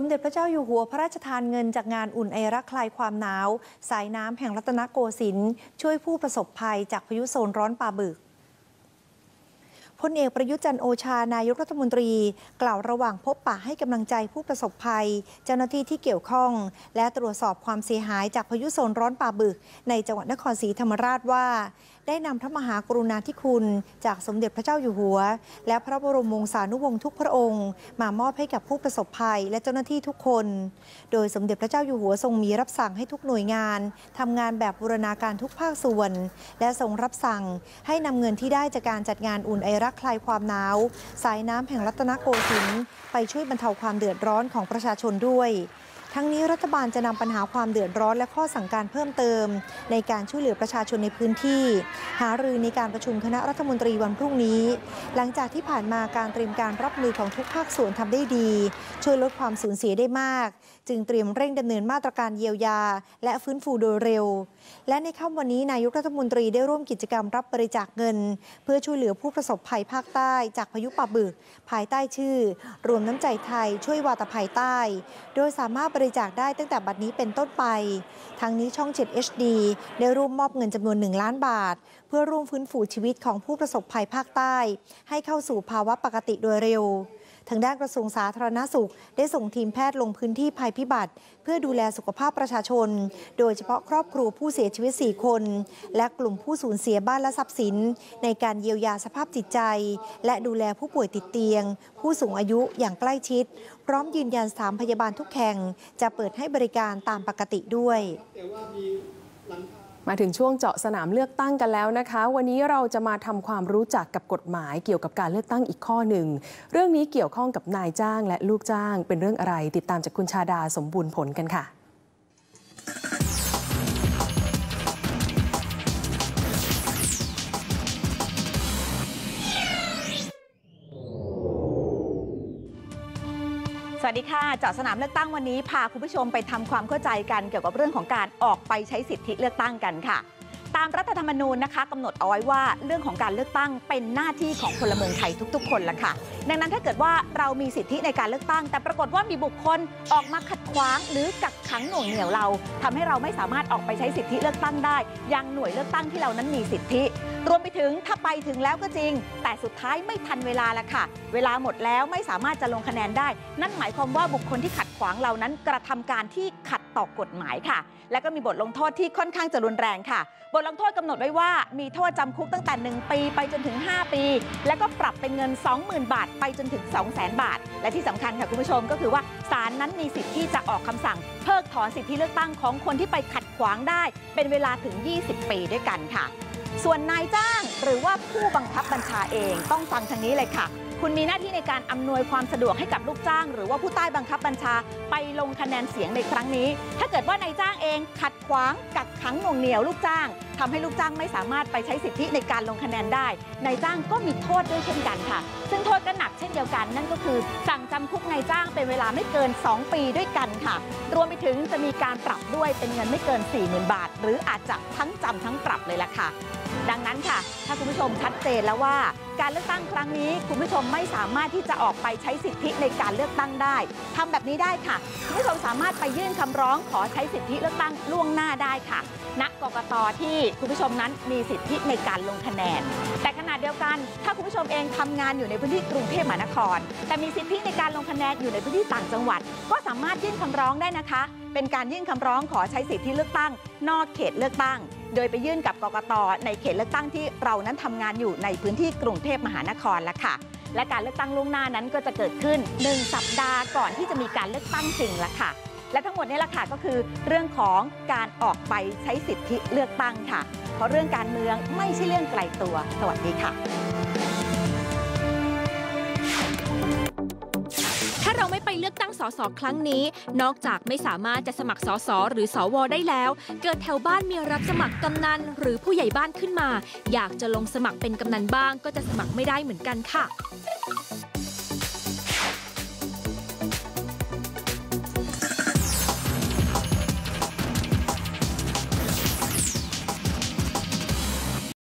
มเด็จพระเจ้าอยู่หัวพระราชทานเงินจากงานอุ่นไอรักคลายความหนาว สายน้ำแห่งรัตนโกสินทร์ช่วยผู้ประสบภัยจากพายุโซนร้อนป่าบึกพลเอกประยุจันโอชานายกรัฐมนตรี กล่าวระหว่างพบปะให้กำลังใจผู้ประสบภัย เจ้าหน้าที่ที่เกี่ยวข้อง และตรวจสอบความเสียหายจากพายุโซนร้อนป่าบึก ในจังหวัดนครศรีธรรมราชว่า ได้นำพระมหากรุณาธิคุณ จากสมเด็จพระเจ้าอยู่หัว และพระบรมวงศานุวงศ์ทุกพระองค์ มามอบให้กับผู้ประสบภัยและเจ้าหน้าที่ทุกคน โดยสมเด็จพระเจ้าอยู่หัวทรงมีรับสั่งให้ทุกหน่วยงานทำงานแบบบูรณาการทุกภาคส่วน และทรงรับสั่งให้นำเงินที่ได้จากการจัดงานอุ่นไอรักคลายความหนาว สายน้ำแห่งรัตนโกสินทร์ไปช่วยบรรเทาความเดือดร้อนของประชาชนด้วย ทั้งนี้รัฐบาลจะนำปัญหาความเดือดร้อนและข้อสั่งการเพิ่มเติม ในการช่วยเหลือประชาชนในพื้นที่ หารือในการประชุมคณะรัฐมนตรีวันพรุ่งนี้ หลังจากที่ผ่านมาการเตรียมการรับมือของทุกภาคส่วนทำได้ดี ช่วยลดความสูญเสียได้มาก จึงเตรียมเร่งดำเนินมาตรการเยียวยา และฟื้นฟูโดยเร็ว และในค่ำวันนี้นายกรัฐมนตรีได้ร่วมกิจกรรมรับบริจาคเงิน เพื่อช่วยเหลือผู้ประสบภัยภาคใต้จากพายุปะบึก ภายใต้ชื่อ รวมน้ำใจไทยช่วยวาตภัยใต้ โดยสามารถบริจาคได้ตั้งแต่บัดนี้เป็นต้นไป ทางนี้ช่อง 7 HD ได้ร่วมมอบเงินจำนวน 1 ล้านบาท เพื่อร่วมฟื้นฟูชีวิตของผู้ประสบภัยภาคใต้ ให้เข้าสู่ภาวะปกติโดยเร็ว ทางด้านกระทรวงสาธารณสุข ได้ส่งทีมแพทย์ลงพื้นที่ภัยพิบัติ เพื่อดูแลสุขภาพประชาชน โดยเฉพาะครอบครัวผู้เสียชีวิต 4 คน และกลุ่มผู้สูญเสียบ้านและทรัพย์สิน ในการเยียวยาสภาพจิตใจ และดูแลผู้ป่วยติดเตียง ผู้สูงอายุอย่างใกล้ชิด พร้อมยืนยันสถานพยาบาลทุกแห่ง จะเปิดให้บริการตามปกติด้วยมา มาถึงช่วงเจาะสนามเลือกตั้งกันแล้วนะคะ วันนี้เราจะมาทำความรู้จักกับกฎหมายเกี่ยวกับการเลือกตั้งอีกข้อหนึ่ง เรื่องนี้เกี่ยวข้องกับนายจ้างและลูกจ้าง เป็นเรื่องอะไรติดตามจากคุณชาดาสมบูรณ์ผลกันค่ะ สวัสดีค่ะเจาะสนามเลือกตั้งวันนี้พาคุณผู้ชมไปทำความเข้าใจกันเกี่ยวกับเรื่องของการออกไปใช้สิทธิเลือกตั้งกันค่ะ ตามรัฐธรรมนูญนะคะกำหนดเอาไว้ว่าเรื่องของการเลือกตั้งเป็นหน้าที่ของพลเมืองไทยทุก ๆ คนละค่ะ ดังนั้นถ้าเกิดว่าเรามีสิทธิในการเลือกตั้ง แต่ปรากฏว่ามีบุคคลออกมาขัดขวางหรือกักขังหน่วงเหนี่ยวเราทำให้เราไม่สามารถออกไปใช้สิทธิเลือกตั้งได้ ยังหน่วยเลือกตั้งที่เรานั้นมีสิทธิ รวมไปถึงถ้าไปถึงแล้วก็จริง แต่สุดท้ายไม่ทันเวลาละค่ะ เวลาหมดแล้วไม่สามารถจะลงคะแนนได้ นั่นหมายความว่าบุคคลที่ขัดขวางเรานั้นกระทำการที่ขัด ต่อกฎหมายค่ะ และก็มีบทลงโทษที่ค่อนข้างจะรุนแรงค่ะ บทลงโทษกำหนดไว้ว่ามีโทษจำคุกตั้งแต่ 1 ปีไปจนถึง 5 ปี แล้วก็ปรับเป็นเงิน 20,000 บาท ไปจนถึง 200,000 บาท และที่สำคัญค่ะคุณผู้ชมก็คือว่าศาลนั้นมีสิทธิ์ที่จะออกคำสั่ง เพิกถอนสิทธิเลือกตั้งของคนที่ไปขัดขวางได้ เป็นเวลาถึง 20 ปีด้วยกันค่ะ ส่วนนายจ้างหรือว่าผู้บังคับบัญชาเองต้องฟังทางนี้เลยค่ะ คุณมีหน้าที่ในการอำนวยความสะดวกให้กับลูกจ้าง หรือว่าผู้ใต้บังคับบัญชาไปลงคะแนนเสียงในครั้งนี้ ถ้าเกิดว่านายจ้างเองขัดขวางกัก ขังหน่วงเหนียวลูกจ้างทำให้ลูกจ้างไม่สามารถไปใช้สิทธิในการลงคะแนนได้นายจ้างก็มีโทษด้วยเช่นกันค่ะ ซึ่งโทษก็หนักเช่นเดียวกัน นั่นก็คือ สั่งจำคุกนายจ้างเป็นเวลาไม่เกิน 2 ปีด้วยกันค่ะ รวมไปถึงจะมีการปรับด้วยเป็นเงินไม่เกิน 40,000 บาท หรืออาจจะทั้งจำทั้งปรับเลยล่ะค่ะ ดังนั้นค่ะ ถ้าคุณผู้ชมชัดเจนแล้วว่า การเลือกตั้งครั้งนี้ คุณผู้ชมไม่สามารถที่จะออกไปใช้สิทธิในการเลือกตั้งได้ทำแบบนี้ได้ค่ะ คุณผู้ชมสามารถไปยื่นคำร้องขอใช้สิทธิเลือกตั้งล่วงหน้าได้ค่ะณกกตที่คุณผู้ชมนั้นมีสิทธิในการลงคะแนน แต่ขณะเดียวกัน ถ้าคุณผู้ชมเองทำงานอยู่ในพื้นที่กรุงเทพมหานคร แต่มีสิทธิในการลงคะแนนอยู่ในพื้นที่ต่างจังหวัด ก็สามารถยื่นคำร้องได้นะคะ เป็นการยื่นคำร้องขอใช้สิทธิเลือกตั้ง นอกเขตเลือกตั้ง โดยไปยื่นกับกกตในเขตเลือกตั้งที่เรานั้นทำงานอยู่ในพื้นที่กรุงเทพมหานครแล้วค่ะ และการเลือกตั้งล่วงหน้านั้นก็จะเกิดขึ้น 1 สัปดาห์ก่อนที่จะมีการเลือกตั้งจริงละค่ะ และทั้งหมดนี้แหละค่ะก็คือเรื่องของการออกไปใช้สิทธิเลือกตั้งค่ะ เพราะเรื่องการเมืองไม่ใช่เรื่องไกลตัว สวัสดีค่ะ ไม่ไปเลือกตั้งสสครั้งนี้ นอกจากไม่สามารถจะสมัครสสหรือสวได้แล้ว เกิดแถวบ้านมีรับสมัครกำนันหรือผู้ใหญ่บ้านขึ้นมา อยากจะลงสมัครเป็นกำนันบ้างก็จะสมัครไม่ได้เหมือนกันค่ะ